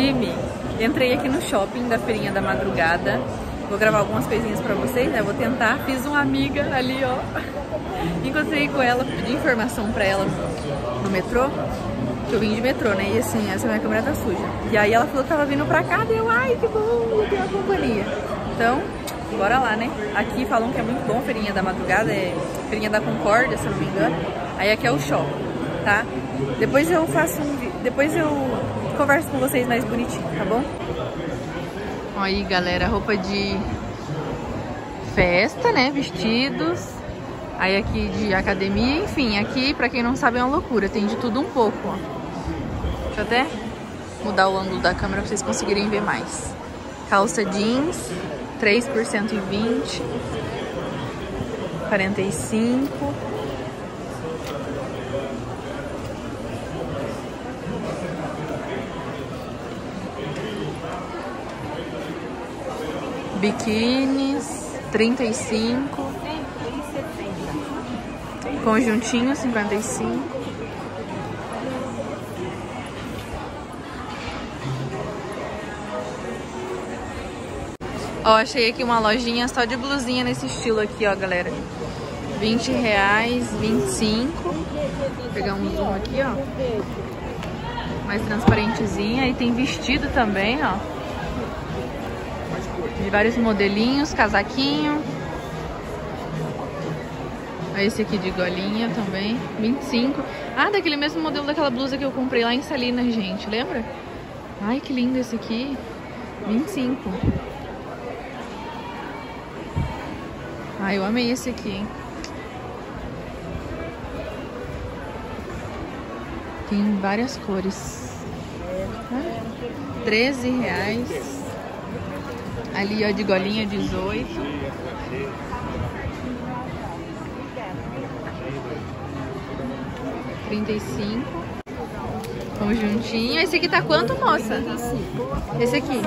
Time, entrei aqui no shopping da feirinha da madrugada. Vou gravar algumas coisinhas pra vocês, né? Vou tentar. Fiz uma amiga ali, ó. Encontrei com ela, pedi informação pra ela no metrô. Que eu vim de metrô, né? E assim, essa minha câmera tá suja. E aí ela falou que tava vindo pra cá, deu, ai, que bom, tem uma companhia. Então, bora lá, né? Aqui falam que é muito bom, feirinha da madrugada, é feirinha da Concórdia, se eu não me engano. Aí aqui é o shopping, tá? Depois eu faço um depois eu converso com vocês mais bonitinho, tá bom? Aí, galera, roupa de festa, né? Vestidos. Aí aqui de academia, enfim, aqui, pra quem não sabe, é uma loucura. Tem de tudo um pouco, ó. Deixa eu até mudar o ângulo da câmera pra vocês conseguirem ver mais. Calça jeans, 3 por 120. 45. Biquínis, 35. Conjuntinho, 55. Ó, achei aqui uma lojinha só de blusinha nesse estilo aqui, ó, galera. 20 reais, 25. Vou pegar um zoom aqui, ó. Mais transparentezinha. E tem vestido também, ó de vários modelinhos, casaquinho. Esse aqui de golinha também, 25. Ah, daquele mesmo modelo daquela blusa que eu comprei lá em Salinas, gente, lembra? Ai, que lindo esse aqui, 25. Ai, eu amei esse aqui, Tem várias cores. Ah, 13 reais. Ali, ó, de golinha, 18. Trinta e cinco. Conjuntinho. Esse aqui tá quanto, moça? Esse aqui?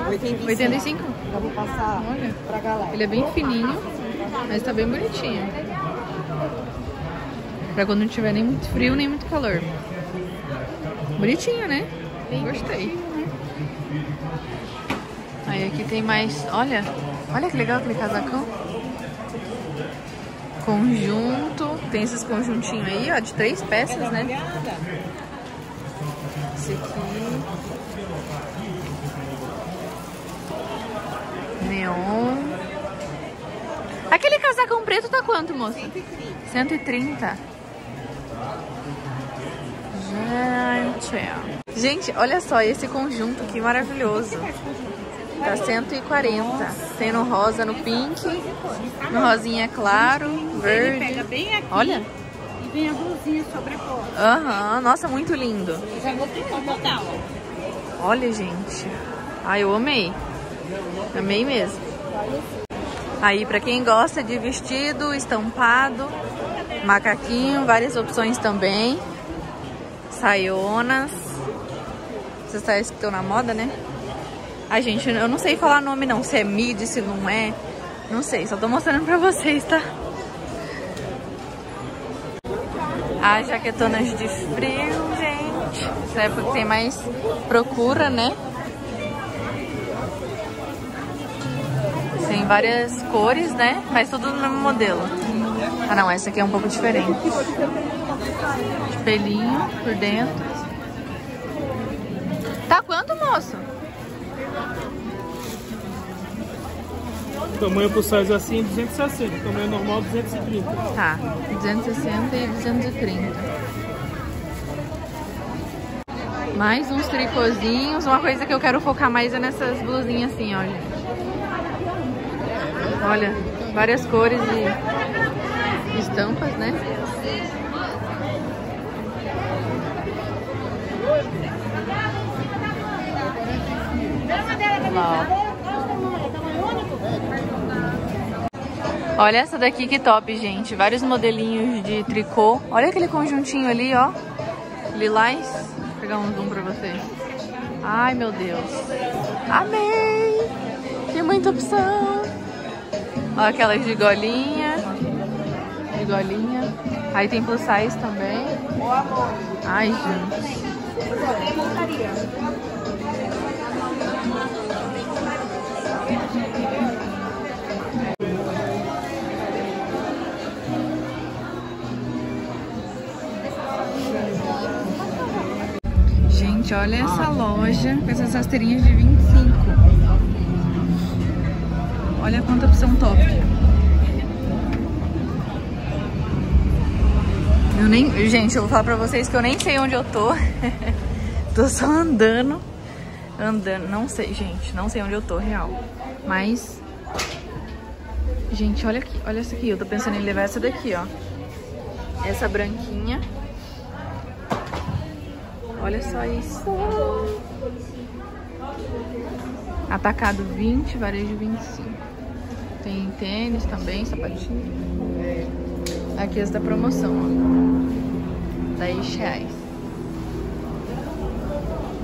85. e cinco? Eu vou passar Olha. Ele é bem fininho, mas tá bem bonitinho. Pra quando não tiver nem muito frio, nem muito calor. Bonitinho, né? Gostei. Aí aqui tem mais, olha, olha que legal aquele casacão. Conjunto, tem esses conjuntinhos aí, ó, de três peças, né? Esse aqui. Neon. Aquele casacão preto tá quanto, moça? 130. 130. Gente, olha só esse conjunto que maravilhoso. Tá 140. Tem no rosa, no pink, no rosinha claro, verde. Olha. E vem a blusinha sobreposta. Aham, nossa, muito lindo. Já botei total. Olha, gente. Ai, eu amei. Amei mesmo. Aí, pra quem gosta de vestido, estampado, macaquinho, várias opções também. Saionas. Vocês sabem que estão na moda, né? Ai, gente, eu não sei falar nome não, se é mid, se não é. Não sei, só tô mostrando pra vocês, tá? As jaquetonas de frio, gente. Essa época que tem mais procura, né? Tem várias cores, né? Mas tudo no mesmo modelo. Ah, não, essa aqui é um pouco diferente. Espelhinho por dentro. Tá quanto, moço? Tamanho pro size assim, 260. Tamanho normal, 230. Tá, 260 e 230. Mais uns tricôzinhos. Uma coisa que eu quero focar mais é nessas blusinhas assim, olha. Olha, várias cores e estampas, né? Lá, Olha essa daqui que top, gente. Vários modelinhos de tricô. Olha aquele conjuntinho ali, ó. Lilás. Vou pegar um zoom pra vocês. Ai, meu Deus. Amei! Tem muita opção. Olha aquelas de golinha. De golinha. Aí tem plus size também. Ai, gente. Gente, olha essa loja com essas rasteirinhas de 25. Olha quanta opção top. Eu nem... Gente, eu vou falar pra vocês que eu nem sei onde eu tô. tô só andando. Andando. Não sei, gente. Não sei onde eu tô, real. Mas... Gente, olha aqui. Olha essa aqui. Eu tô pensando em levar essa daqui, ó. Essa branquinha. Olha só isso. Atacado 20, varejo 25. Tem tênis também, sapatinho. Aqui essa promoção, ó. 10 reais.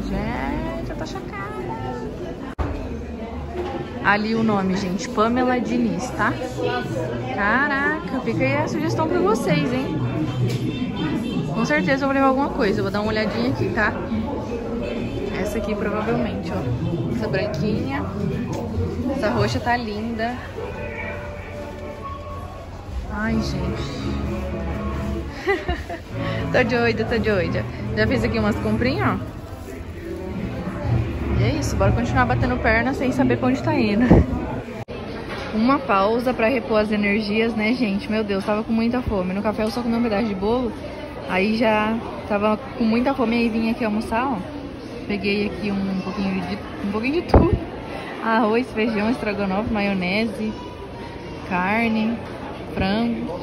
Gente, eu tô chocada. Ali o nome, gente. Pamela Diniz, tá? Caraca, fica aí a sugestão pra vocês, hein? Certeza eu vou levar alguma coisa. Eu vou dar uma olhadinha aqui, tá? Essa aqui provavelmente, ó. Essa branquinha. Essa roxa tá linda. Ai, gente. tô doida, tô doida. Já fiz aqui umas comprinhas, ó. E é isso, bora continuar batendo perna sem saber pra onde tá indo. Uma pausa pra repor as energias, né, gente? Meu Deus, tava com muita fome. No café eu só comi um pedaço de bolo. Aí já tava com muita fome, aí vim aqui almoçar, ó. Peguei aqui um pouquinho de, um pouquinho de tudo. Arroz, feijão, estrogonofe, maionese, carne, frango.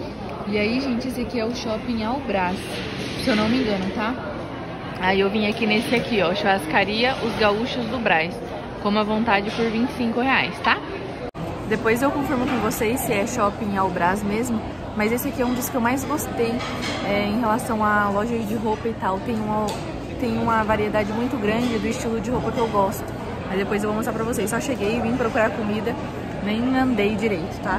E aí, gente, esse aqui é o Shopping Albras, se eu não me engano, tá? Aí eu vim aqui nesse aqui, ó, churrascaria Os Gaúchos do Braz. Como à vontade por 25 reais, tá? Depois eu confirmo com vocês se é Shopping Albras mesmo. Mas esse aqui é um dos que eu mais gostei é, em relação à loja de roupa e tal. Tem uma, tem uma variedade muito grande do estilo de roupa que eu gosto. Mas depois eu vou mostrar pra vocês. Só cheguei, vim procurar comida, nem andei direito, tá?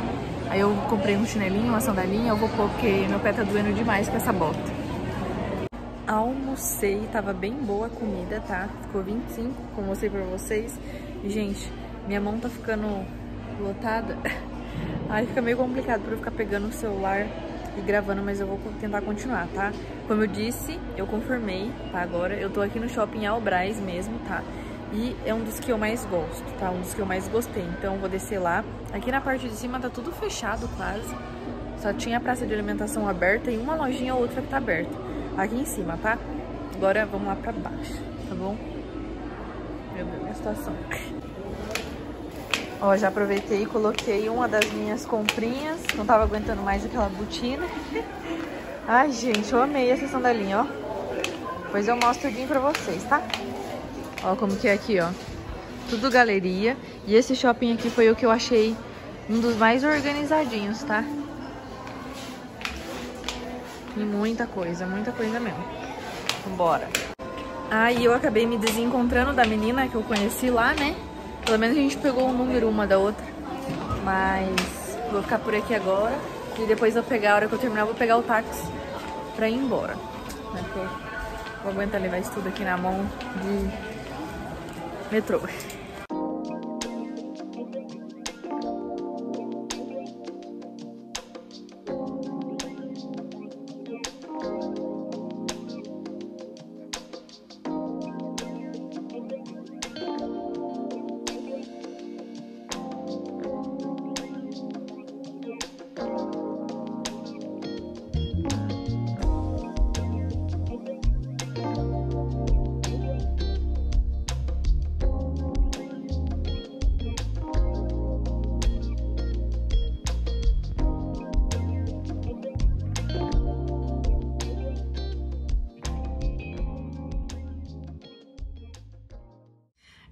Aí eu comprei um chinelinho, uma sandalinha, eu vou pôr porque meu pé tá doendo demais com essa bota. Almocei, tava bem boa a comida, tá? Ficou 25, como mostrei pra vocês. E, gente, minha mão tá ficando lotada. Aí fica meio complicado pra eu ficar pegando o celular e gravando, mas eu vou tentar continuar, tá? Como eu disse, eu confirmei, tá? Agora eu tô aqui no shopping Albrais mesmo, tá? E é um dos que eu mais gosto, tá? Um dos que eu mais gostei. Então vou descer lá. Aqui na parte de cima tá tudo fechado quase. Só tinha a praça de alimentação aberta e uma lojinha ou outra que tá aberta. Aqui em cima, tá? Agora vamos lá pra baixo, tá bom? Meu Deus, minha situação. Ó, já aproveitei e coloquei uma das minhas comprinhas. Não tava aguentando mais aquela botina. Ai, gente, eu amei essa sandalinha, ó. Depois eu mostro tudinho pra vocês, tá? Ó como que é aqui, ó. Tudo galeria. E esse shopping aqui foi o que eu achei um dos mais organizadinhos, tá? E muita coisa, muita coisa mesmo. Vambora. Aí eu acabei me desencontrando da menina que eu conheci lá, né? Pelo menos a gente pegou o número uma da outra. Mas vou ficar por aqui agora. E depois eu pegar, a hora que eu terminar, eu vou pegar o táxi pra ir embora. Né? Porque vou aguentar levar isso tudo aqui na mão de metrô.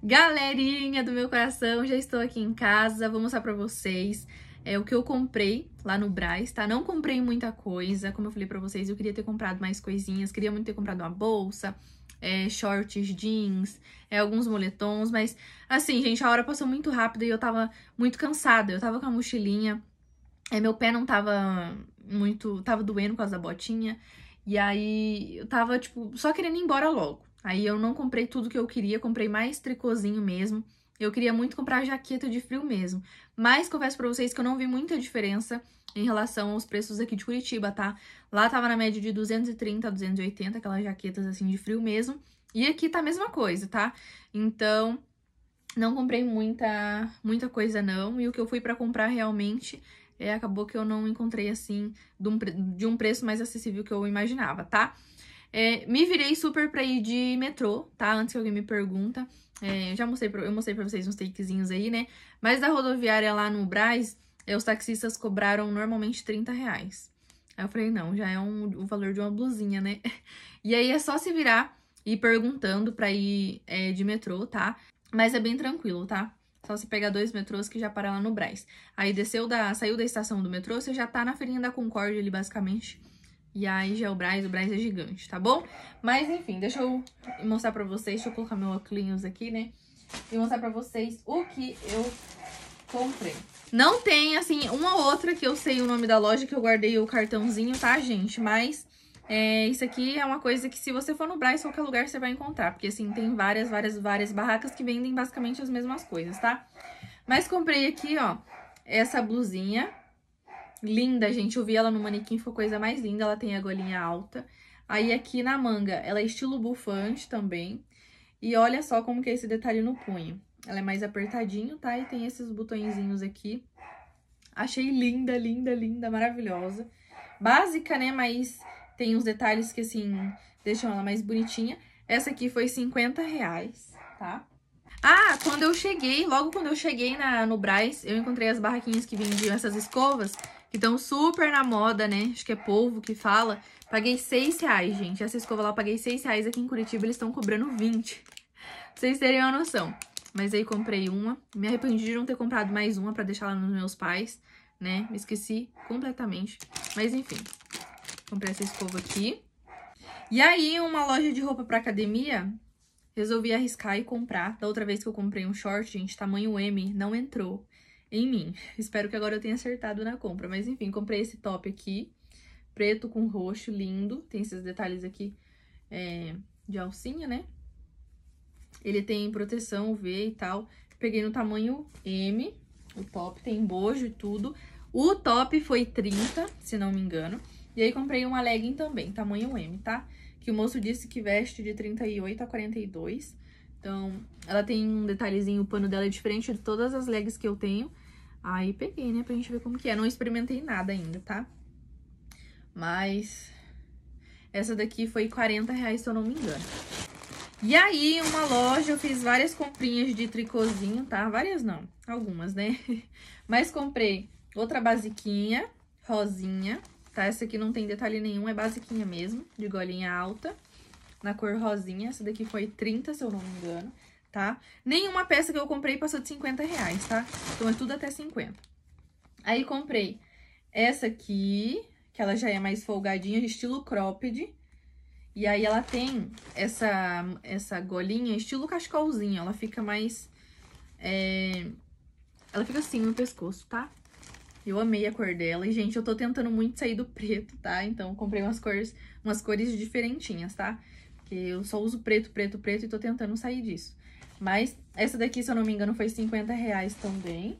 Galerinha do meu coração, já estou aqui em casa, vou mostrar pra vocês é, o que eu comprei lá no Braz, tá? Não comprei muita coisa, como eu falei pra vocês, eu queria ter comprado mais coisinhas, queria muito ter comprado uma bolsa, é, shorts, jeans, é, alguns moletons, mas assim, gente, a hora passou muito rápido e eu tava muito cansada, eu tava com a mochilinha, é, meu pé não tava muito, tava doendo por causa da botinha, e aí eu tava, tipo, só querendo ir embora logo. Aí eu não comprei tudo que eu queria, comprei mais tricôzinho mesmo. Eu queria muito comprar jaqueta de frio mesmo. Mas confesso pra vocês que eu não vi muita diferença em relação aos preços aqui de Curitiba, tá? Lá tava na média de 230 a 280, aquelas jaquetas assim de frio mesmo. E aqui tá a mesma coisa, tá? Então, não comprei muita, muita coisa não. E o que eu fui pra comprar realmente, é, acabou que eu não encontrei, assim, de um, de um preço mais acessível que eu imaginava, tá? É, me virei super pra ir de metrô, tá? Antes que alguém me pergunta. É, já mostrei pra, eu mostrei pra vocês uns takezinhos aí, né? Mas da rodoviária lá no Braz, é, os taxistas cobraram normalmente 30 reais. Aí eu falei, não, já é um, o valor de uma blusinha, né? E aí é só se virar e ir perguntando pra ir é, de metrô, tá? Mas é bem tranquilo, tá? Só você pegar dois metrôs que já para lá no Braz. Aí desceu da, saiu da estação do metrô, você já tá na feirinha da Concórdia ali, basicamente. E aí já é o Braz, o Braz é gigante, tá bom? Mas enfim, deixa eu mostrar pra vocês, deixa eu colocar meu óculos aqui, né? E mostrar pra vocês o que eu comprei. Não tem, assim, uma ou outra que eu sei o nome da loja, que eu guardei o cartãozinho, tá, gente? Mas é, isso aqui é uma coisa que se você for no Braz, qualquer lugar você vai encontrar. Porque, assim, tem várias, várias, várias barracas que vendem basicamente as mesmas coisas, tá? Mas comprei aqui, ó, essa blusinha. Linda, gente. Eu vi ela no manequim, ficou coisa mais linda. Ela tem a golinha alta. Aí aqui na manga, ela é estilo bufante também. E olha só como que é esse detalhe no punho. Ela é mais apertadinho, tá? E tem esses botõezinhos aqui. Achei linda, linda, linda, maravilhosa. Básica, né? Mas tem uns detalhes que, assim, deixam ela mais bonitinha. Essa aqui foi 50 reais, tá? Ah, quando eu cheguei, logo quando eu cheguei na, no Braz, eu encontrei as barraquinhas que vendiam essas escovas, que estão super na moda, né? Acho que é polvo que fala. Paguei 6 reais, gente. Essa escova lá paguei 6 reais. Aqui em Curitiba eles estão cobrando 20. Pra vocês terem uma noção. Mas aí comprei uma. Me arrependi de não ter comprado mais uma pra deixar lá nos meus pais, né? Me esqueci completamente. Mas enfim, comprei essa escova aqui. E aí, uma loja de roupa pra academia, resolvi arriscar e comprar. Da outra vez que eu comprei um short, gente, tamanho M, não entrou em mim. Espero que agora eu tenha acertado na compra. Mas enfim, comprei esse top aqui, preto com roxo, lindo. Tem esses detalhes aqui é, de alcinha, né? Ele tem proteção UV e tal. Peguei no tamanho M, o top tem bojo e tudo. O top foi 30, se não me engano. E aí comprei uma legging também, tamanho M, tá? Que o moço disse que veste de 38 a 42. Então, ela tem um detalhezinho, o pano dela é diferente de todas as leggings que eu tenho. Aí peguei, né, pra gente ver como que é. Não experimentei nada ainda, tá? Mas essa daqui foi 40 reais, se eu não me engano. E aí, uma loja, eu fiz várias comprinhas de tricôzinho, tá? Várias não, algumas, né? Mas comprei outra basiquinha, rosinha, tá? Essa aqui não tem detalhe nenhum, é basiquinha mesmo, de golinha alta, na cor rosinha. Essa daqui foi 30, se eu não me engano, tá? Nenhuma peça que eu comprei passou de 50 reais, tá? Então, é tudo até 50. Aí, comprei essa aqui, que ela já é mais folgadinha, estilo cropped, e aí ela tem essa, essa golinha estilo cachecolzinho, ela fica mais... É... Ela fica assim no pescoço, tá? Eu amei a cor dela. E, gente, eu tô tentando muito sair do preto, tá? Então, comprei umas cores, umas cores diferentinhas, tá? Porque eu só uso preto, preto, preto e tô tentando sair disso. Mas essa daqui, se eu não me engano, foi 50 reais também.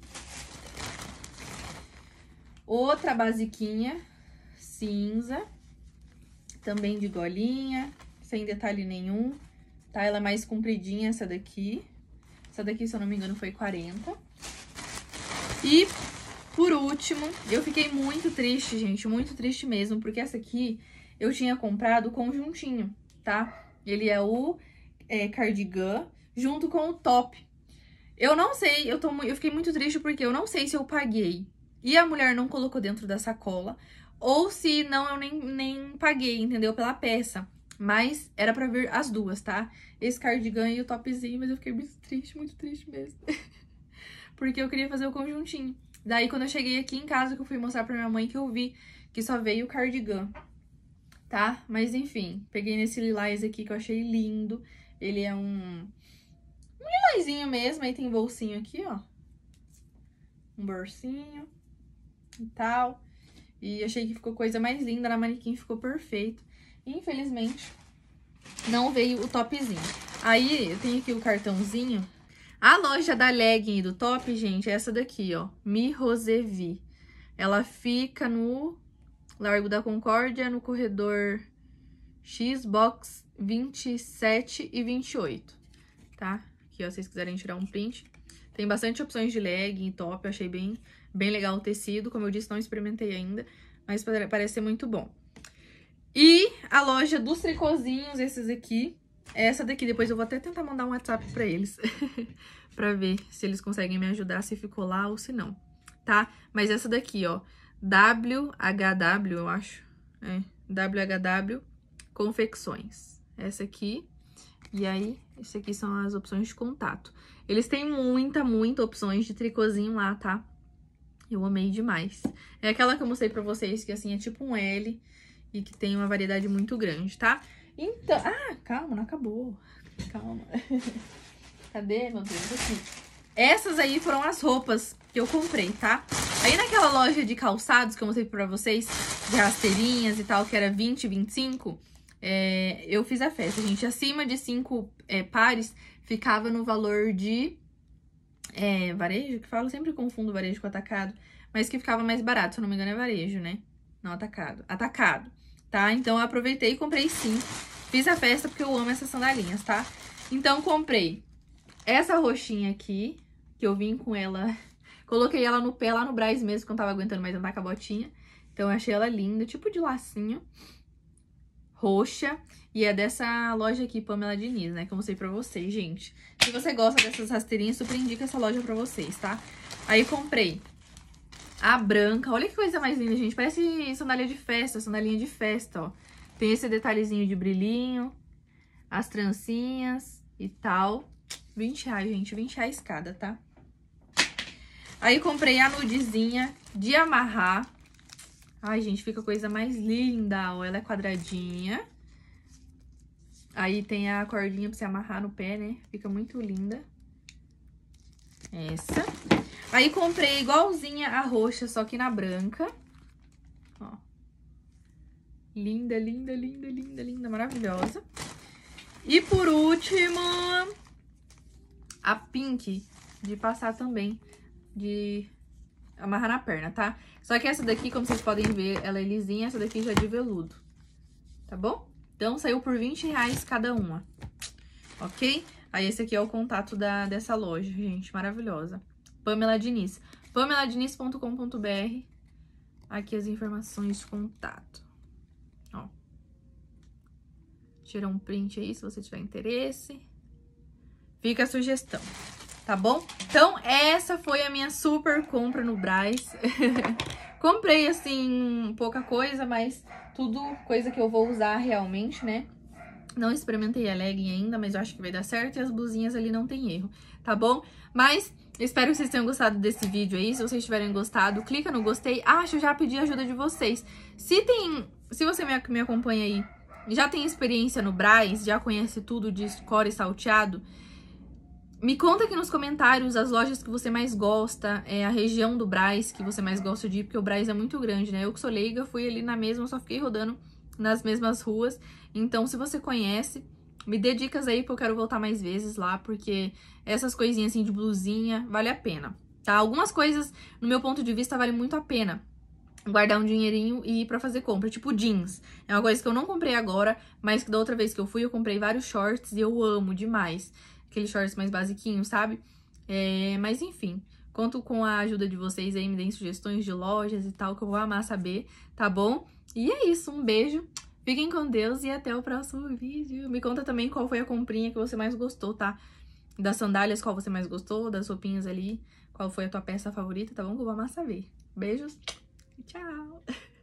Outra basiquinha cinza também de golinha, sem detalhe nenhum, tá? Ela é mais compridinha essa daqui. Essa daqui, se eu não me engano, foi 40. E, por último, eu fiquei muito triste, gente, muito triste mesmo, porque essa aqui eu tinha comprado conjuntinho, tá? Ele é o é, cardigan junto com o top. Eu não sei, eu, tô, eu fiquei muito triste porque eu não sei se eu paguei e a mulher não colocou dentro da sacola ou se não, eu nem, nem paguei, entendeu? Pela peça. Mas era pra vir as duas, tá? Esse cardigan e o topzinho, mas eu fiquei muito triste, muito triste mesmo. Porque eu queria fazer o conjuntinho. Daí, quando eu cheguei aqui em casa, que eu fui mostrar pra minha mãe, que eu vi que só veio o cardigan, tá? Mas, enfim, peguei nesse lilás aqui que eu achei lindo. Ele é um... Um lilazinho mesmo, aí tem bolsinho aqui, ó. Um bolsinho e tal. E achei que ficou coisa mais linda, na manequim ficou perfeito. Infelizmente, não veio o topzinho. Aí, eu tenho aqui o cartãozinho. A loja da legging e do top, gente, é essa daqui, ó. Mi Rosevi. Ela fica no Largo da Concórdia, no corredor X-Box 27 e 28, tá? Aqui, ó, se vocês quiserem tirar um print. Tem bastante opções de legging top, achei bem, bem legal o tecido. Como eu disse, não experimentei ainda, mas parece ser muito bom. E a loja dos tricôzinhos, esses aqui. Essa daqui, depois eu vou até tentar mandar um WhatsApp pra eles. pra ver se eles conseguem me ajudar, se ficou lá ou se não, tá? Mas essa daqui, ó, WHW, eu acho. É, WHW Confecções. Essa aqui. E aí, esse aqui são as opções de contato. Eles têm muita, muita opções de tricôzinho lá, tá? Eu amei demais. É aquela que eu mostrei pra vocês, que assim, é tipo um L e que tem uma variedade muito grande, tá? Então... Ah, calma, não acabou. Calma. Cadê, meu Deus? Aqui. Essas aí foram as roupas que eu comprei, tá? Aí naquela loja de calçados que eu mostrei pra vocês, de rasteirinhas e tal, que era 20, 25, é, eu fiz a festa, gente. Acima de 5 é, pares, ficava no valor de é, varejo, que falo, sempre confundo varejo com atacado, mas que ficava mais barato, se eu não me engano é varejo, né? Não atacado. Atacado, tá? Então eu aproveitei e comprei sim. Fiz a festa porque eu amo essas sandalinhas, tá? Então comprei essa roxinha aqui, que eu vim com ela... Coloquei ela no pé, lá no Braz mesmo, que eu não tava aguentando mais andar com a botinha. Então eu achei ela linda, tipo de lacinho. Roxa. E é dessa loja aqui, Pamela Diniz, né? Que eu mostrei pra vocês, gente. Se você gosta dessas rasteirinhas, super indico essa loja pra vocês, tá? Aí comprei a branca. Olha que coisa mais linda, gente. Parece sandália de festa, sandalinha de festa, ó. Tem esse detalhezinho de brilhinho, as trancinhas e tal. 20 reais, gente. 20 reais cada, tá? Aí comprei a nudezinha de amarrar. Ai, gente, fica coisa mais linda, ó. Ela é quadradinha. Aí tem a cordinha pra você amarrar no pé, né? Fica muito linda. Essa. Aí comprei igualzinha a roxa, só que na branca. Ó. Linda, linda, linda, linda, linda, maravilhosa. E por último, a pink de passar também, de amarrar na perna, tá? Só que essa daqui, como vocês podem ver, ela é lisinha, essa daqui já é de veludo, tá bom? Então, saiu por 20 reais cada uma, ok? Aí, esse aqui é o contato da, dessa loja, gente, maravilhosa. Pamela Diniz. pameladiniz.com.br Aqui as informações de contato. Ó. Tira um print aí, se você tiver interesse. Fica a sugestão, tá bom? Então, essa foi a minha super compra no Braz. Comprei, assim, pouca coisa, mas tudo coisa que eu vou usar realmente, né? Não experimentei a legging ainda, mas eu acho que vai dar certo. E as blusinhas ali não tem erro, tá bom? Mas espero que vocês tenham gostado desse vídeo aí. Se vocês tiverem gostado, clica no gostei. Ah, eu já pedi ajuda de vocês. Se tem... Se você me, acompanha aí, já tem experiência no Braz, já conhece tudo de core salteado... Me conta aqui nos comentários as lojas que você mais gosta, é, a região do Braz que você mais gosta de ir, porque o Braz é muito grande, né? Eu que sou leiga, fui ali na mesma, só fiquei rodando nas mesmas ruas. Então, se você conhece, me dê dicas aí, porque eu quero voltar mais vezes lá, porque essas coisinhas assim de blusinha vale a pena, tá? Algumas coisas, no meu ponto de vista, vale muito a pena guardar um dinheirinho e ir pra fazer compra, tipo jeans. É uma coisa que eu não comprei agora, mas que da outra vez que eu fui, eu comprei vários shorts e eu amo demais aqueles shorts mais basiquinhos, sabe? É, mas enfim, conto com a ajuda de vocês aí, me deem sugestões de lojas e tal, que eu vou amar saber, tá bom? E é isso, um beijo, fiquem com Deus e até o próximo vídeo. Me conta também qual foi a comprinha que você mais gostou, tá? Das sandálias, qual você mais gostou, das roupinhas ali, qual foi a tua peça favorita, tá bom? Que eu vou amar saber. Beijos tchau!